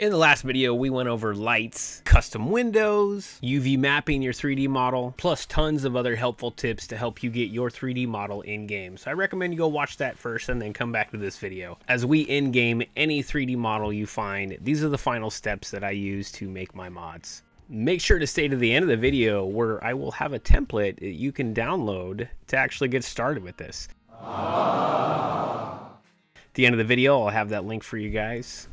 In the last video, we went over lights, custom windows, UV mapping your 3D model, plus tons of other helpful tips to help you get your 3D model in-game. So I recommend you go watch that first and then come back to this video. As we in-game any 3D model you find, these are the final steps that I use to make my mods. Make sure to stay to the end of the video where I will have a template that you can download to actually get started with this. At the end of the video, I'll have that link for you guys.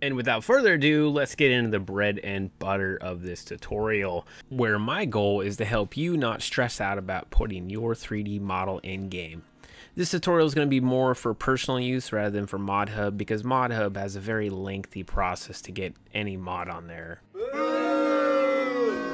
And without further ado, let's get into the bread and butter of this tutorial, where my goal is to help you not stress out about putting your 3D model in game. This tutorial is going to be more for personal use rather than for ModHub because ModHub has a very lengthy process to get any mod on there.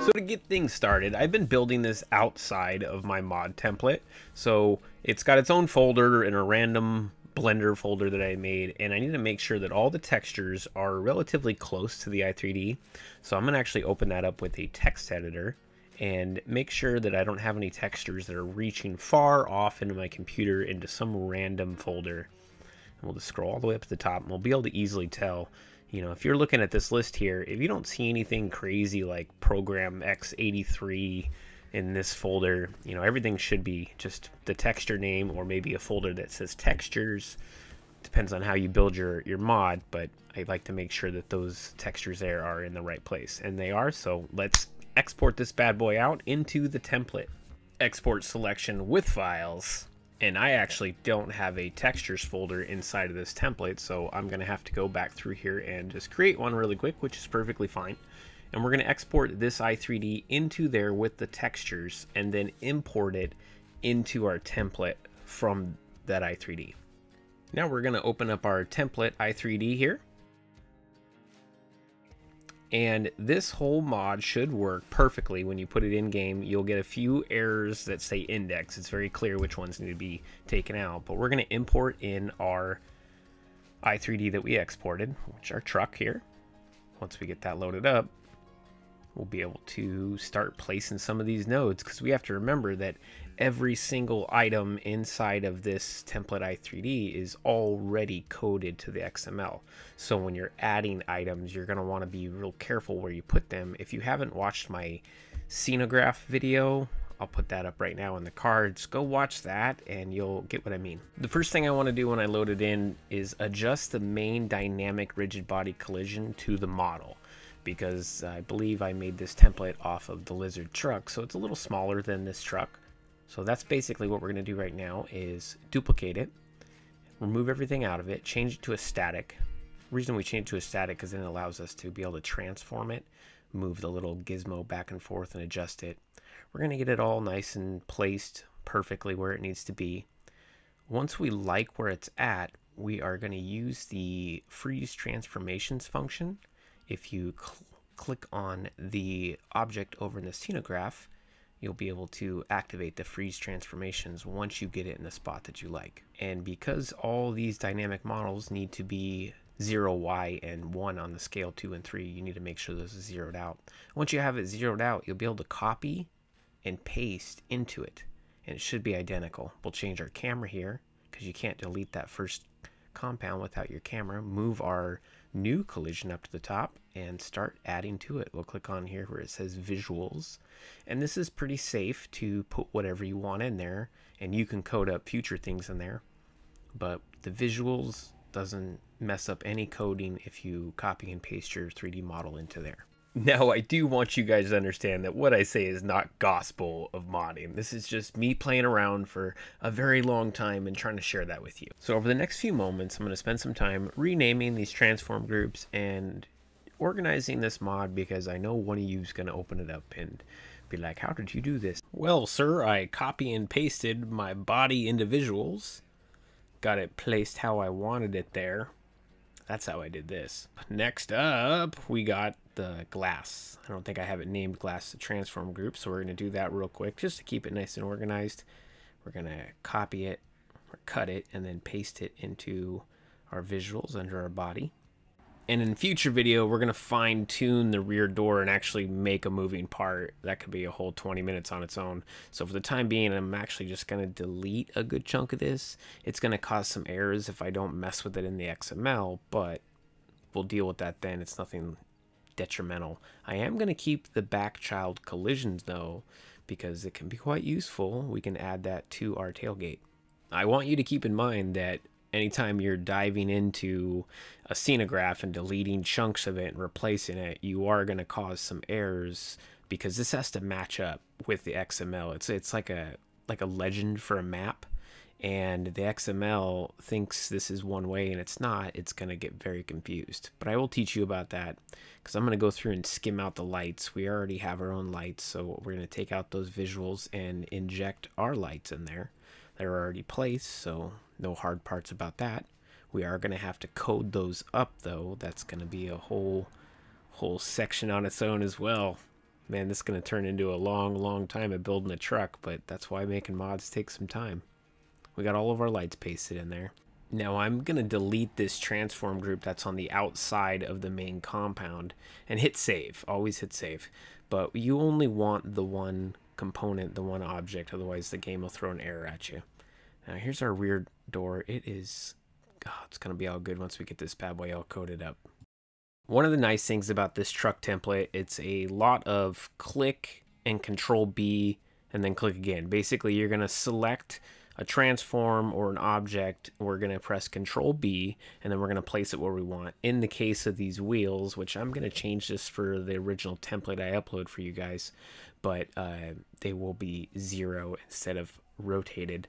So to get things started, I've been building this outside of my mod template. So it's got its own folder in a random Blender folder that I made, and I need to make sure that all the textures are relatively close to the i3D. So I'm going to actually open that up with a text editor and make sure that I don't have any textures that are reaching far off into my computer into some random folder. And we'll just scroll all the way up to the top, and we'll be able to easily tell you know, if you're looking at this list here, if you don't see anything crazy like program x83 in this folder, you know, everything should be just the texture name or maybe a folder that says textures. Depends on how you build your, your mod, but I like to make sure that those textures there are in the right place. And they are, so let's export this bad boy out into the template. Export selection with files. And I actually don't have a textures folder inside of this template, so I'm going to have to go back through here and just create one really quick, which is perfectly fine and we're going to export this i3D into there with the textures and then import it into our template from that i3D. Now we're going to open up our template i3D here. And this whole mod should work perfectly when you put it in game. You'll get a few errors that say index. It's very clear which ones need to be taken out. But we're going to import in our i3D that we exported, which our truck here. Once we get that loaded up, we'll be able to start placing some of these nodes because we have to remember that every single item inside of this template i3D is already coded to the XML. So when you're adding items, you're going to want to be real careful where you put them. If you haven't watched my scenograph video, I'll put that up right now in the cards. Go watch that and you'll get what I mean. The first thing I want to do when I load it in is adjust the main dynamic rigid body collision to the model because I believe I made this template off of the Lizard truck, so it's a little smaller than this truck. So that's basically what we're going to do right now is duplicate it, remove everything out of it, change it to a static. The reason we change it to a static is then it allows us to be able to transform it, move the little gizmo back and forth and adjust it. We're going to get it all nice and placed perfectly where it needs to be. Once we like where it's at, we are going to use the freeze transformations function if you cl click on the object over in the scenograph, you'll be able to activate the freeze transformations once you get it in the spot that you like. And because all these dynamic models need to be 0, y, and 1 on the scale 2 and 3, you need to make sure those are zeroed out. Once you have it zeroed out, you'll be able to copy and paste into it. And it should be identical. We'll change our camera here because you can't delete that first compound without your camera. Move our new collision up to the top and start adding to it. We'll click on here where it says visuals. And this is pretty safe to put whatever you want in there and you can code up future things in there. But the visuals doesn't mess up any coding if you copy and paste your 3D model into there. Now, I do want you guys to understand that what I say is not gospel of modding. This is just me playing around for a very long time and trying to share that with you. So over the next few moments, I'm going to spend some time renaming these transform groups and organizing this mod because I know one of you is going to open it up and be like, how did you do this? Well, sir, I copy and pasted my body individuals, got it placed how I wanted it there. That's how I did this. Next up, we got the glass. I don't think I have it named glass transform group, so we're going to do that real quick just to keep it nice and organized. We're going to copy it or cut it and then paste it into our visuals under our body. And in future video, we're going to fine tune the rear door and actually make a moving part. That could be a whole 20 minutes on its own. So for the time being, I'm actually just going to delete a good chunk of this. It's going to cause some errors if I don't mess with it in the XML, but we'll deal with that then. It's nothing detrimental. I am going to keep the back child collisions though, because it can be quite useful. We can add that to our tailgate. I want you to keep in mind that anytime you're diving into a scenograph and deleting chunks of it and replacing it, you are going to cause some errors because this has to match up with the XML. It's it's like a like a legend for a map and the XML thinks this is one way and it's not, it's going to get very confused. But I will teach you about that because I'm going to go through and skim out the lights. We already have our own lights, so we're going to take out those visuals and inject our lights in there. They're already placed, so no hard parts about that. We are going to have to code those up though. That's going to be a whole whole section on its own as well. Man, this is going to turn into a long, long time of building a truck, but that's why making mods takes some time. We got all of our lights pasted in there. Now I'm going to delete this transform group that's on the outside of the main compound and hit save. Always hit save. But you only want the one component, the one object, otherwise the game will throw an error at you. Now here's our rear door. It is, God, it's going to be all good once we get this bad boy all coded up. One of the nice things about this truck template, it's a lot of click and control B and then click again. Basically, you're going to select a transform or an object, we're going to press Control B, and then we're going to place it where we want. In the case of these wheels, which I'm going to change this for the original template I upload for you guys, but uh, they will be zero instead of rotated.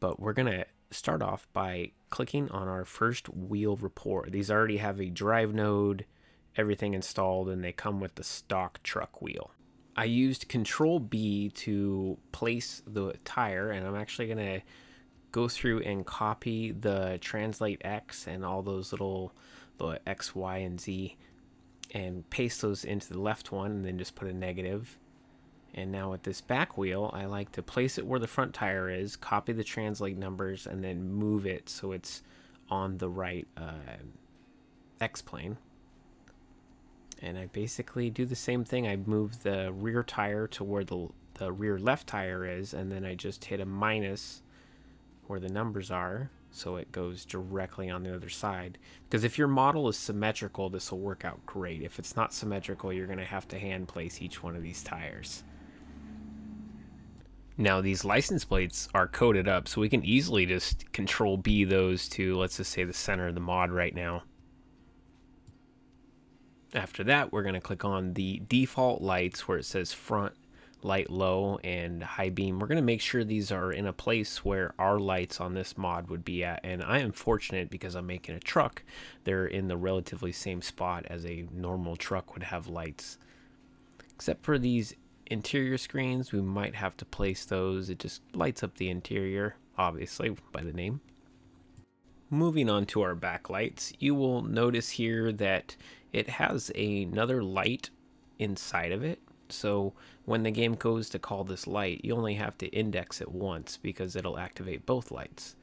But we're going to start off by clicking on our first wheel report. These already have a drive node, everything installed, and they come with the stock truck wheel. I used Control B to place the tire, and I'm actually going to go through and copy the translate X and all those little the X, Y, and Z and paste those into the left one and then just put a negative. And now with this back wheel, I like to place it where the front tire is, copy the translate numbers, and then move it so it's on the right uh, X plane and I basically do the same thing. I move the rear tire to where the, the rear left tire is, and then I just hit a minus where the numbers are, so it goes directly on the other side. Because if your model is symmetrical, this will work out great. If it's not symmetrical, you're going to have to hand place each one of these tires. Now these license plates are coded up, so we can easily just control B those to, let's just say the center of the mod right now. After that, we're going to click on the default lights where it says front, light low, and high beam. We're going to make sure these are in a place where our lights on this mod would be at. And I am fortunate because I'm making a truck. They're in the relatively same spot as a normal truck would have lights. Except for these interior screens, we might have to place those. It just lights up the interior, obviously, by the name. Moving on to our backlights, you will notice here that it has another light inside of it. So when the game goes to call this light, you only have to index it once because it'll activate both lights.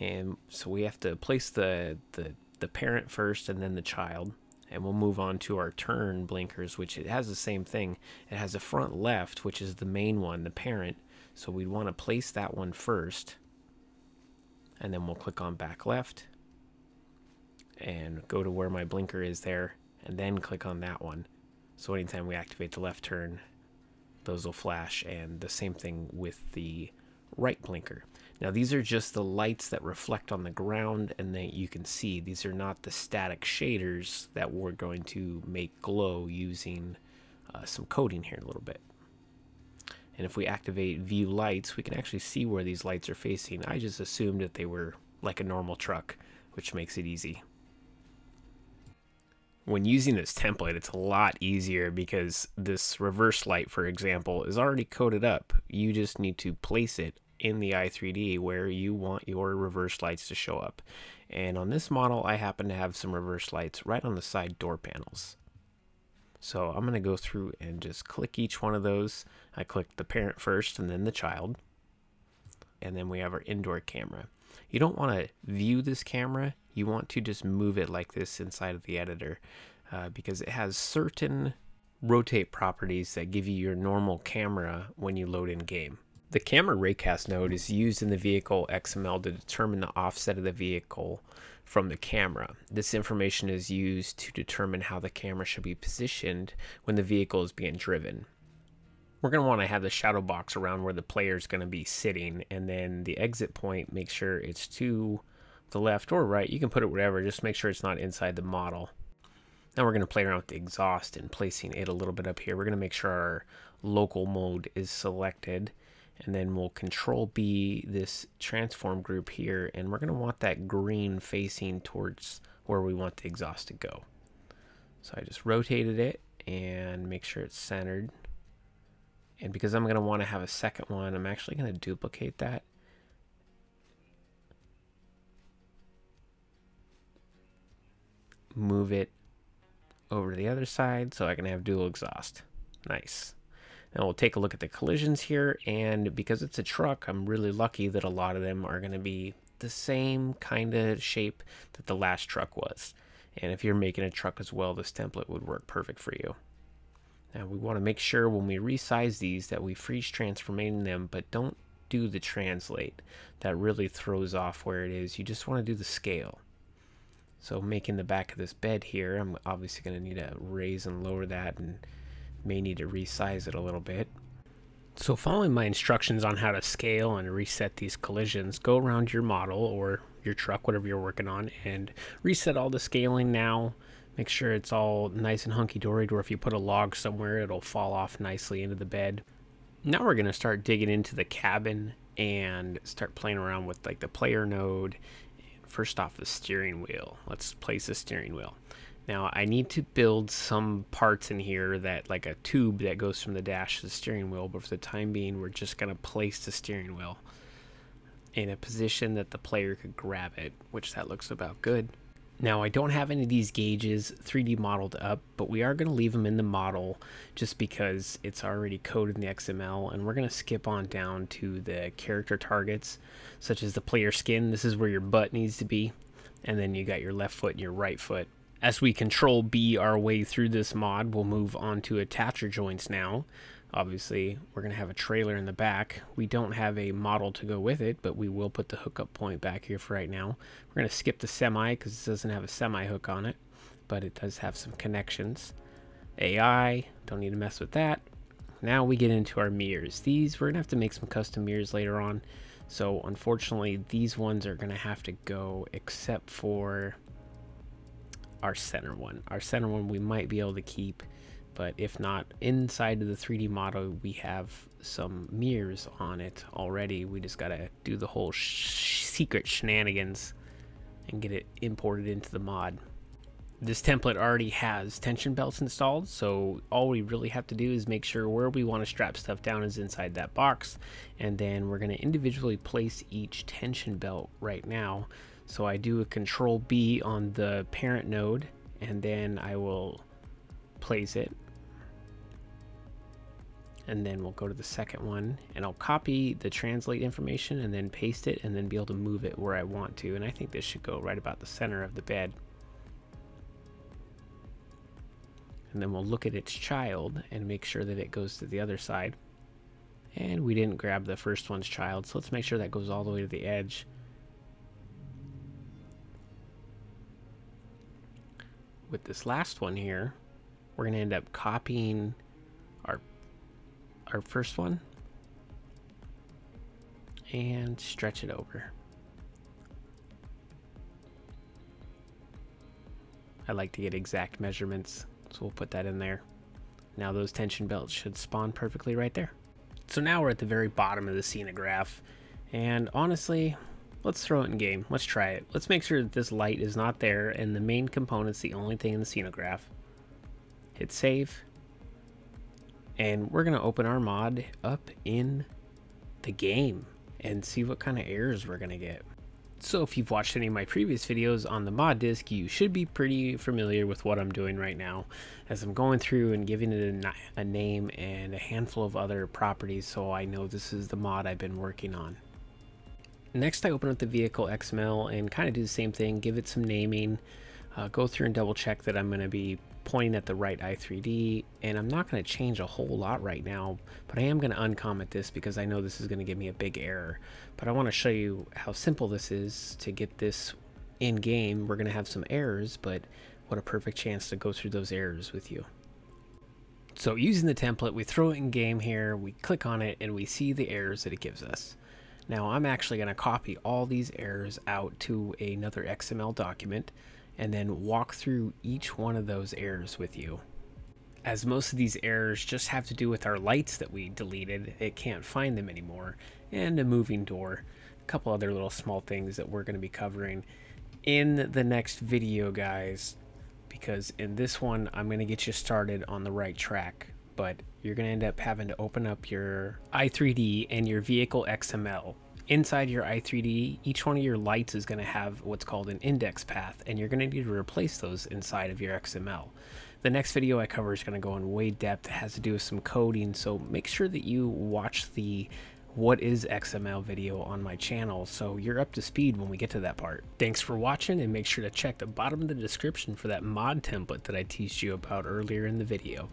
And so we have to place the, the, the parent first and then the child. And we'll move on to our turn blinkers, which it has the same thing. It has a front left, which is the main one, the parent. So we'd want to place that one first. And then we'll click on back left and go to where my blinker is there and then click on that one. So anytime we activate the left turn, those will flash and the same thing with the right blinker. Now these are just the lights that reflect on the ground and that you can see. These are not the static shaders that we're going to make glow using uh, some coding here in a little bit. And if we activate view lights, we can actually see where these lights are facing. I just assumed that they were like a normal truck, which makes it easy when using this template, it's a lot easier because this reverse light, for example, is already coded up. You just need to place it in the i3D where you want your reverse lights to show up. And on this model, I happen to have some reverse lights right on the side door panels. So I'm going to go through and just click each one of those. I click the parent first and then the child. And then we have our indoor camera. You don't want to view this camera you want to just move it like this inside of the editor uh, because it has certain rotate properties that give you your normal camera when you load in game. The camera raycast node is used in the vehicle XML to determine the offset of the vehicle from the camera. This information is used to determine how the camera should be positioned when the vehicle is being driven. We're going to want to have the shadow box around where the player is going to be sitting and then the exit point, make sure it's to the left or right. You can put it wherever, just make sure it's not inside the model. Now we're going to play around with the exhaust and placing it a little bit up here. We're going to make sure our local mode is selected and then we'll control B this transform group here and we're going to want that green facing towards where we want the exhaust to go. So I just rotated it and make sure it's centered. And because I'm going to want to have a second one, I'm actually going to duplicate that. Move it over to the other side so I can have dual exhaust. Nice. Now we'll take a look at the collisions here, and because it's a truck, I'm really lucky that a lot of them are going to be the same kind of shape that the last truck was. And if you're making a truck as well, this template would work perfect for you. Now we want to make sure when we resize these that we freeze transforming them, but don't do the translate. That really throws off where it is. You just want to do the scale. So making the back of this bed here, I'm obviously going to need to raise and lower that and may need to resize it a little bit. So following my instructions on how to scale and reset these collisions, go around your model or your truck, whatever you're working on, and reset all the scaling now. Make sure it's all nice and hunky-dory where if you put a log somewhere, it'll fall off nicely into the bed. Now we're going to start digging into the cabin and start playing around with like the player node. First off, the steering wheel. Let's place the steering wheel. Now I need to build some parts in here that like a tube that goes from the dash to the steering wheel, but for the time being, we're just going to place the steering wheel in a position that the player could grab it, which that looks about good. Now I don't have any of these gauges 3D modeled up, but we are going to leave them in the model just because it's already coded in the XML and we're going to skip on down to the character targets such as the player skin. This is where your butt needs to be and then you got your left foot and your right foot. As we control B our way through this mod, we'll move on to attacher joints now. Obviously, we're going to have a trailer in the back. We don't have a model to go with it, but we will put the hookup point back here for right now. We're going to skip the semi because it doesn't have a semi hook on it, but it does have some connections. AI, don't need to mess with that. Now we get into our mirrors. These, we're going to have to make some custom mirrors later on. So unfortunately, these ones are going to have to go except for our center one. Our center one we might be able to keep, but if not, inside of the 3D model we have some mirrors on it already. We just gotta do the whole sh secret shenanigans and get it imported into the mod. This template already has tension belts installed, so all we really have to do is make sure where we want to strap stuff down is inside that box, and then we're going to individually place each tension belt right now so I do a control B on the parent node and then I will place it. And then we'll go to the second one and I'll copy the translate information and then paste it and then be able to move it where I want to. And I think this should go right about the center of the bed. And then we'll look at its child and make sure that it goes to the other side. And we didn't grab the first one's child, so let's make sure that goes all the way to the edge. With this last one here, we're going to end up copying our, our first one and stretch it over. I like to get exact measurements, so we'll put that in there. Now those tension belts should spawn perfectly right there. So now we're at the very bottom of the scenograph, and honestly, Let's throw it in game. Let's try it. Let's make sure that this light is not there and the main component's the only thing in the scenograph. Hit save. And we're going to open our mod up in the game and see what kind of errors we're going to get. So if you've watched any of my previous videos on the modDesc, you should be pretty familiar with what I'm doing right now as I'm going through and giving it a, a name and a handful of other properties so I know this is the mod I've been working on. Next, I open up the vehicle XML and kind of do the same thing, give it some naming, uh, go through and double check that I'm going to be pointing at the right i3D, and I'm not going to change a whole lot right now, but I am going to uncomment this because I know this is going to give me a big error. But I want to show you how simple this is to get this in game, we're going to have some errors, but what a perfect chance to go through those errors with you. So using the template, we throw it in game here, we click on it, and we see the errors that it gives us. Now I'm actually going to copy all these errors out to another XML document and then walk through each one of those errors with you. As most of these errors just have to do with our lights that we deleted, it can't find them anymore, and a moving door, a couple other little small things that we're going to be covering in the next video, guys, because in this one, I'm going to get you started on the right track, but you're going to end up having to open up your i3D and your vehicle XML inside your i3D, each one of your lights is going to have what's called an index path, and you're going to need to replace those inside of your XML. The next video I cover is going to go in way depth. It has to do with some coding, so make sure that you watch the what is XML video on my channel so you're up to speed when we get to that part. Thanks for watching and make sure to check the bottom of the description for that mod template that I teased you about earlier in the video.